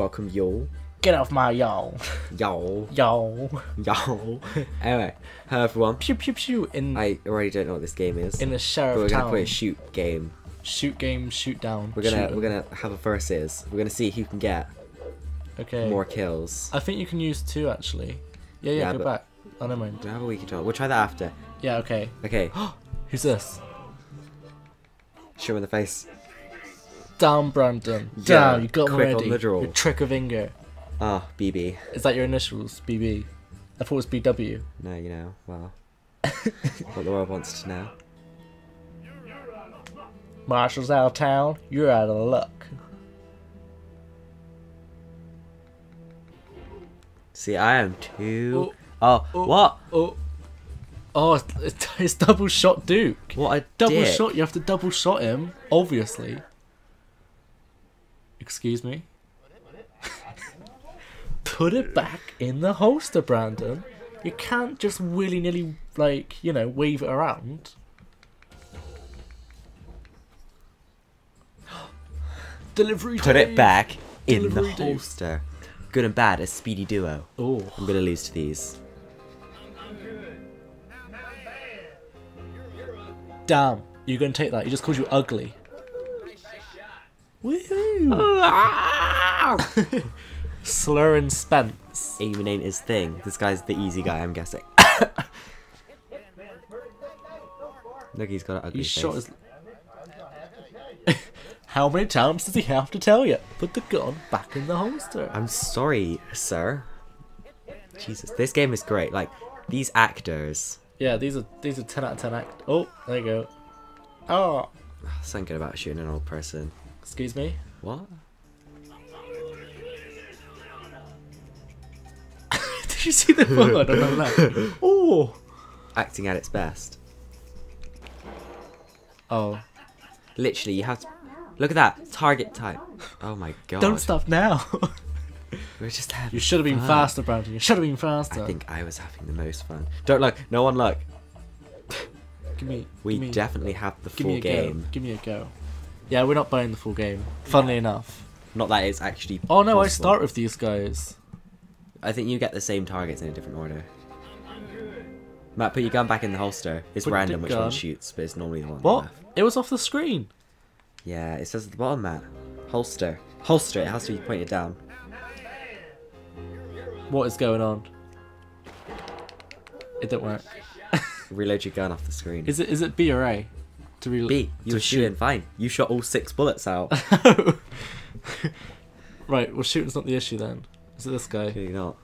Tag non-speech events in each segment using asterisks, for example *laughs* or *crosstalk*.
Welcome, y'all. Get off my y'all. Y'all. Y'all. Y'all. *laughs* anyway, hello everyone. Pew pew pew in I already don't know what this game is. in the but sheriff we're gonna town. play a shoot game. Shoot game, shoot down. We're gonna shoot we're gonna have a versus. We're gonna see who can get Okay. more kills. I think you can use two actually. Yeah, yeah, Yeah, go back. Oh, never mind. Do I have a week to We'll try that after. Yeah, okay. Okay, *gasps* Who's this? *gasps* Shoot him in the face. Down, Brandon. Yeah, Down. You got quick on already. the draw. Your trick of Inger. Ah, BB. Is that your initials? BB. I thought it was BW. No, you know, well, *laughs* what the world wants to know. Marshall's out of town. You're out of luck. See, I am too. Oh, Oh, what? Oh. Oh, it's, *laughs* it's double shot Duke. What a Double dick. shot. You have to double shot him, obviously. Excuse me. Put it back in the holster, Brandon. You can't just willy nilly, like, you know, wave it around. *gasps* Delivery Put it back in the Delivery Dave. holster. Good and bad, a speedy duo. Oh, I'm gonna lose to these. damn. You're going to take that. He just called you ugly. Woohoo! *laughs* Slurring Spence. Aiming ain't his thing. This guy's the easy guy, I'm guessing. *laughs* Look, he's got an ugly He face. shot his. *laughs* How many times does he have to tell you? Put the gun back in the holster. I'm sorry, sir. Jesus, this game is great. Like, these actors. Yeah, these are these are ten out of ten act. Oh, there you go. Oh, Something good about shooting an old person. Excuse me. What? *laughs* Did you see the forward on the left? Oh. Acting at its best. Oh. Literally, you have to. Look at that target type. Oh my god. Don't stop now. *laughs* We're just having. you should have been fun. faster, Brandon. You should have been faster. I think I was having the most fun. Don't look. No one look. Give me. We give me, definitely have the give me full a game. go. Give me a go. Yeah, we're not buying the full game. Funnily enough. Not that it's actually. Oh no, I start with these guys. I think you get the same targets in a different order. Matt, put your gun back in the holster. It's Put random which gun- one shoots, but it's normally the one on What? left. It was off the screen. Yeah, it says at the bottom, Matt. Holster. Holster, it has to be pointed down. What is going on? It didn't work. Reload your gun off the screen. Is it is it B or A? To re- B, you to were shooting fine. You shot all six bullets out. *laughs* right, well shooting's not the issue then. Is it this guy? Clearly not.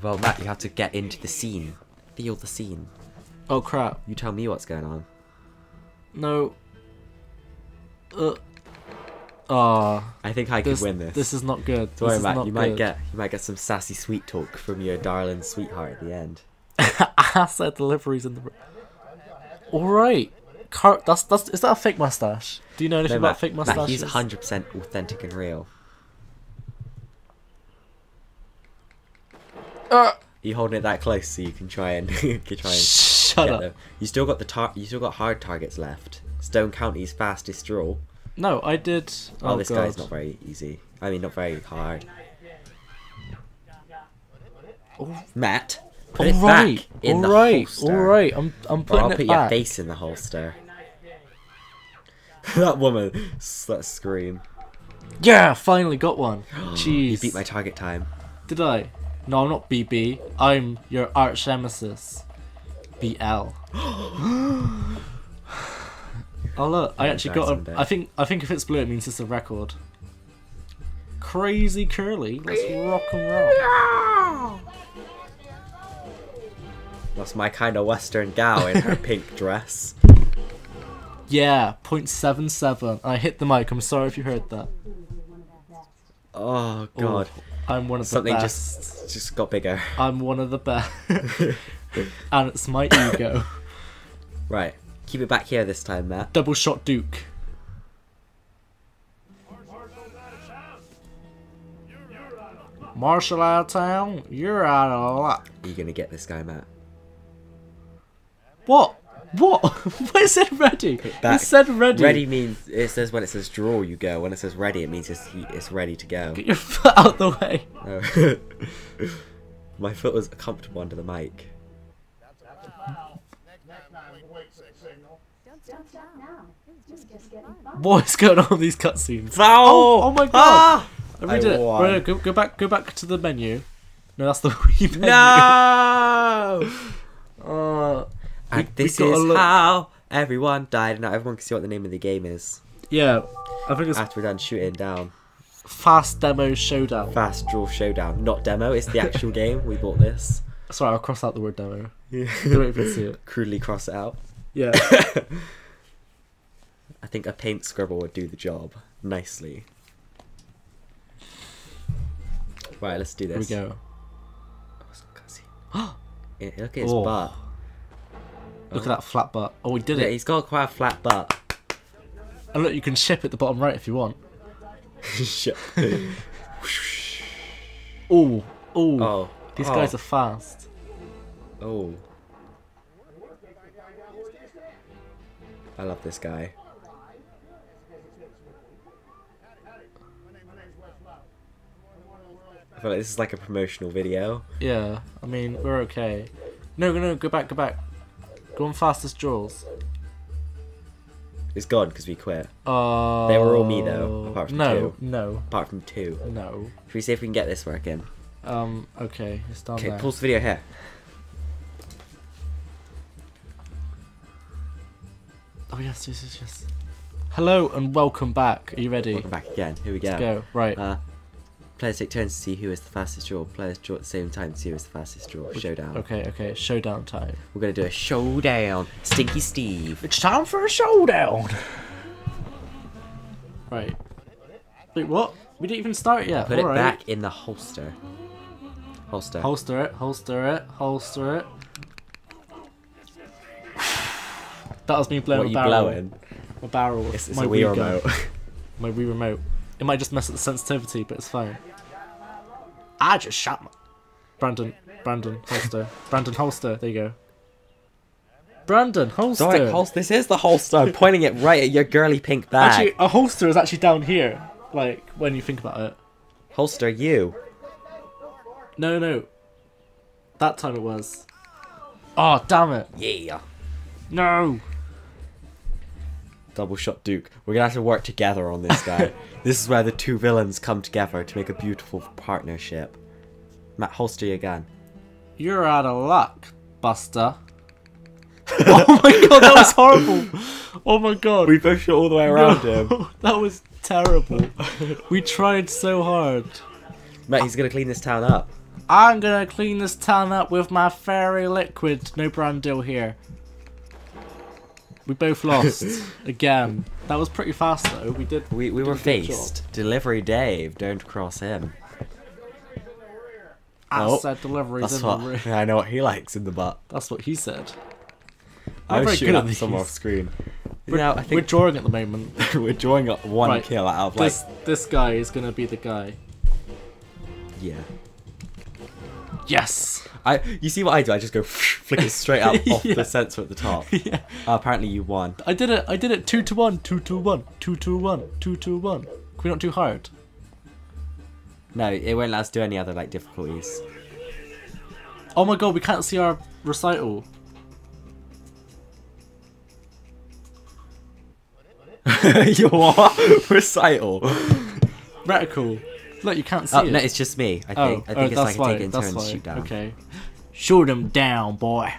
Well, Matt, you have to get into the scene. Feel the scene. Oh crap. You tell me what's going on. No. Uh. Ah, I think I could win this. this is not good. Don't worry, Matt. You might get you might get some sassy sweet talk from your darling sweetheart at the end. *laughs* asset deliveries in the. All right, Car- that's that's is that a fake mustache? Do you know anything No, about Matt, fake Matt, mustaches? he's 100% authentic and real. Uh, You holding it that close so you can try and *laughs* you can try and shut up. them. You still got the tar- you still got hard targets left. Stone County's fastest draw. No, I did. Oh, Oh, this God. guy's not very easy. I mean, not very hard. Matt, put it All right, back in all the right, holster. all right. I'm I'm putting Or I'll it put your face in the holster. *laughs* that woman, that scream. Yeah, finally got one. *gasps* Jeez. You beat my target time. Did I? No, I'm not BB. I'm your arch nemesis. BL. *gasps* oh look, I actually got a. I think I think if it's blue, it means it's a record. Crazy curly. Let's rock and roll. That's my kind of Western gal in her *laughs* pink dress. Yeah, 0.77. I hit the mic. I'm sorry if you heard that. Oh Ooh, god, I'm one of the best. something just just got bigger. I'm one of the best. *laughs* *laughs* and it's my ego. *laughs* Right, keep it back here this time, Matt. Double shot Duke. Marshall out of town, you're out of luck. Are you gonna get this guy, Matt? What? What? *laughs* what it ready? Back. It said ready. Ready means it says when it says draw you go. When it says ready, it means it's it's ready to go. Get your foot out the way. Oh. *laughs* My foot was comfortable under the mic. Don't stop now. It's just getting fun. What is going on with these cutscenes? Foul! Oh, oh my god! Ah! I I redid it. Go, go back. Go back to the menu. No, that's the *laughs* Wii menu. No! And we this gotta is how everyone died. And now everyone can see what the name of the game is yeah, I think it's after we're done shooting down. Fast Demo Showdown. Fast Draw Showdown, not demo. It's the actual *laughs* game. We bought this. Sorry, I'll cross out the word demo. Yeah. Don't even see it. Crudely cross it out. Yeah. *laughs* I think a paint scribble would do the job nicely. Right, let's do Here we this. go. *gasps* Yeah, look at his Oh. butt. Look at that flat butt. Oh, we did Yeah, it. he's got quite a flat butt. And look, you can ship at the bottom right if you want. *laughs* Oh, oh. oh. These oh. guys are fast. Oh. I love this guy. I feel like this is like a promotional video. Yeah, I mean, we're okay. No, no, no, go back, go back. Go on fastest draws. It's gone because we quit. Uh, They were all me, though, apart from no, two. no, Apart from two. no. Should we see if we can get this working? Um, okay, it's down Okay, there. pause the video here. Oh yes, yes, yes, yes. Hello and welcome back. Are you ready? Welcome back again. Here we go. Let's go. Right. Uh, players take turns to see who is the fastest draw. Players draw at the same time to see who is the fastest draw. Showdown. okay, okay. Showdown time. We're gonna do a showdown. Stinky Steve. It's time for a showdown. right. Wait, what? We didn't even start yet. Put it Alright. back in the holster. Holster. Holster it, holster it, holster it. That was me blowing what are a you barrel. blowing? A barrel. It's, it's my a Wii Wii remote. *laughs* My Wii remote. It might just mess up the sensitivity, but it's fine. I just shot my... Brandon. Brandon. Holster. Brandon Holster. There you go. Brandon Holster. Sorry, holster. This is the holster. I'm pointing it right at your girly pink bag. Actually, a holster is actually down here. Like, when you think about it. holster you. No, no. That time it was. Oh, damn it. Yeah. No. Double shot Duke. We're gonna have to work together on this guy. *laughs* this is where the two villains come together to make a beautiful partnership. Matt, holster your gun. You're out of luck, Buster. *laughs* oh my god, that was horrible. Oh my god. We both shot all the way around No, him. *laughs* that was terrible. we tried so hard. Matt, he's gonna clean this town up. I'm gonna clean this town up with my fairy liquid. No brand deal here. We both lost *laughs* again. That was pretty fast though. We did. We, we did were a faced. Delivery Dave, don't cross him. I Oh, said deliveries That's in what the room. *laughs* I know what he likes in the butt. That's what he said. I I'm was very shooting good at at some off screen. We're, Now I we're drawing at the moment. *laughs* we're drawing up one Right, kill out of like This this guy is gonna be the guy. yeah. Yes. I you see what I do? I just go *laughs* flick it straight up *laughs* off Yeah. the sensor at the top. *laughs* yeah. Uh, apparently you won. I did it. I did it. Two to one. Two to one. Two to one. Two to one. Can we not do hard? No, it won't let us do any other like difficulties. Oh my god, we can't see our recital. Your what? Recital. Reticle. Look, you can't oh, see Oh it. no, it's just me. I oh, think. Oh, it's that's like why. taking That's turns why. to shoot down. Okay. Shoot him down, boy.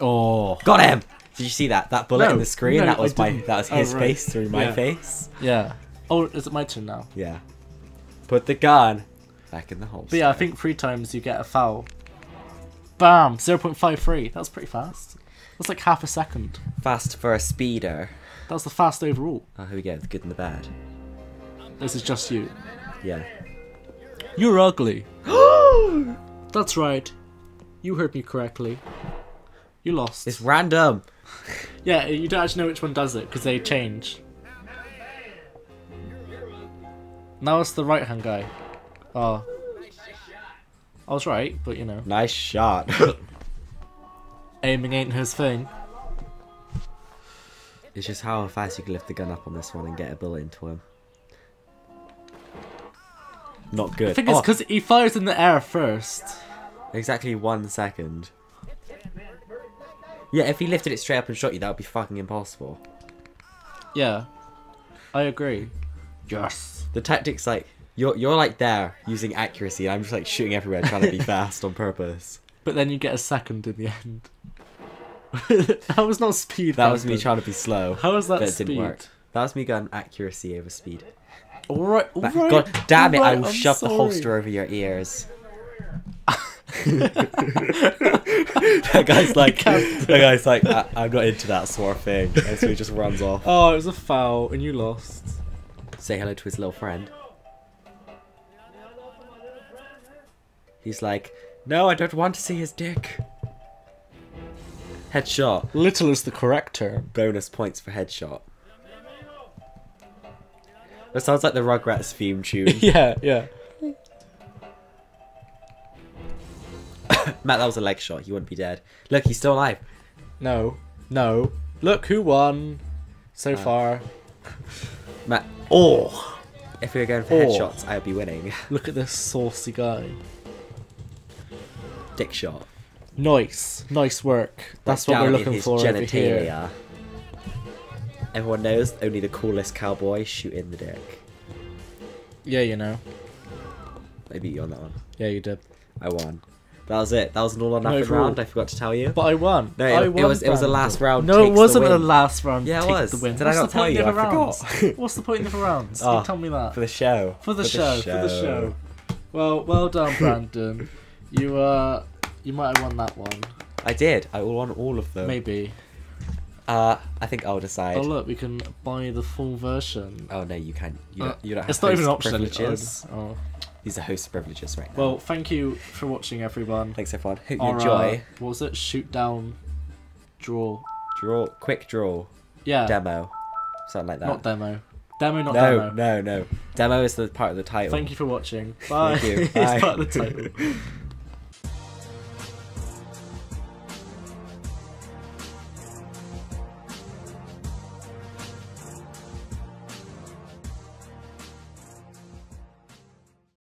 Oh. Got him. Did you see that? That bullet No, in the screen. no, that was my. That was Oh, his right. face through my Yeah. face. Yeah. Oh, is it my turn now? Yeah. Put the gun back in the holster. But yeah, I think three times you get a foul. Bam! 0.53. That's pretty fast. That's like half a second. fast for a speeder. That was the fast overall. Oh, here we go. The good and the bad. This is just you. Yeah. You're ugly. *gasps* That's right. You heard me correctly. You lost. It's random. *laughs* Yeah, you don't actually know which one does it because they change. Now it's the right hand guy. Oh. I was right, but you know. Nice shot. *laughs* Aiming ain't his thing. It's just how fast you can lift the gun up on this one and get a bullet into him. Not good. I think it's Oh, because he fires in the air first. exactly one second. Yeah, if he lifted it straight up and shot you, that would be fucking impossible. Yeah, I agree. Yes. The tactics like you're you're like there using accuracy, and I'm just like shooting everywhere trying to be *laughs* fast on purpose. But then you get a second in the end. *laughs* that was not speed. That was me trying to be slow. How was that but it speed? didn't work. That was me going accuracy over speed. All right, all But right. God damn it! I will I'm shove the holster over your ears. *laughs* *laughs* that guy's like, *laughs* that guy's like, I, I'm not into that sort of thing, and so he just runs off. Oh, it was a foul, and you lost. Say hello to his little friend. He's like, no, I don't want to see his dick. Headshot. Little is the correct term. Bonus points for headshot. That sounds like the Rugrats theme tune. *laughs* yeah, yeah. *coughs* Matt, that was a leg shot. He wouldn't be dead. Look, he's still alive. No, no. Look who won so Uh, far. *laughs* Matt, oh! If we were going for Oh. headshots, I would be winning. *laughs* Look at this saucy guy. Dick shot. Nice, nice work. That's what we're looking for over here. Genitalia. Everyone knows only the coolest cowboy shoot in the dick. Yeah, you know. I beat you on that one. Yeah, you did. I won. That was it. That was an all or No, nothing for all. round. I forgot to tell you. But I won. No, I it, won, it was it was the last round. No, it wasn't the win. last round. Yeah, it was. The win. Did I not tell point you? in the I forgot. *laughs* What's the point in the other rounds? Oh, you tell me that. for the show. For the, show, For the show. Well, well done, Brandon. you uh, you might have won that one. I did. I won all of them. Maybe. Uh, I think I'll decide. Oh look, we can buy the full version. Oh no, you can't. You Uh, don't, you don't have it's not even an option. privileges. Oh. These are host privileges right now. Well, thank you for watching, everyone. thanks everyone. Hope you uh, enjoy. what was it? Shoot down, draw. Draw, quick draw, Yeah. demo, something like that. Not demo. Demo, not no, demo. no, no. No. Demo is the part of the title. Thank you for watching. Bye. you. *laughs* it's part of the title. *laughs*